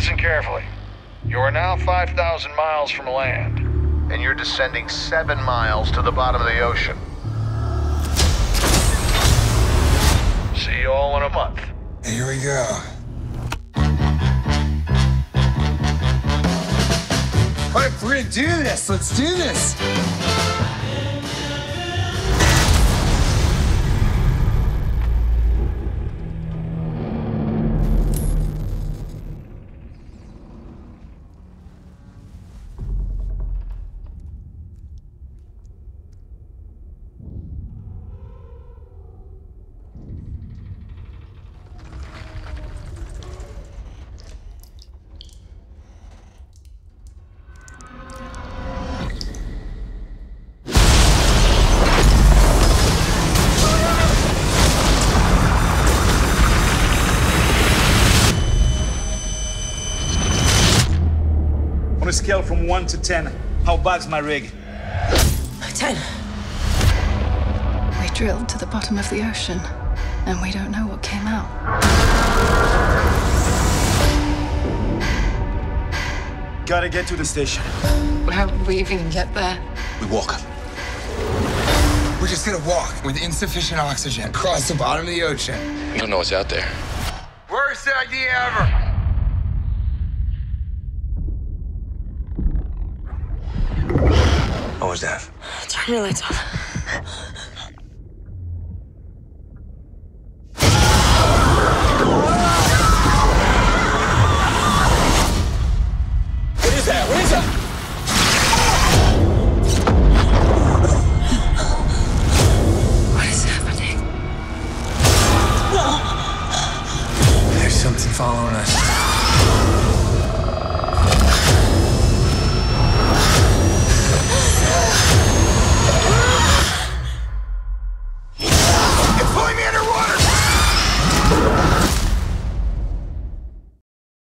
Listen carefully. You are now 5,000 miles from land, and you're descending seven miles to the bottom of the ocean. See you all in a month. Here we go. All right, we're gonna do this. Let's do this. A scale from 1 to 10, how bad's my rig? Ten. We drilled to the bottom of the ocean, and we don't know what came out. Gotta get to the station. How would we even get there? We walk. We're just gonna walk with insufficient oxygen across the bottom of the ocean. You don't know what's out there. Worst idea ever. Was that? Turn your lights off. What is that? What is that? What is happening? There's something following us.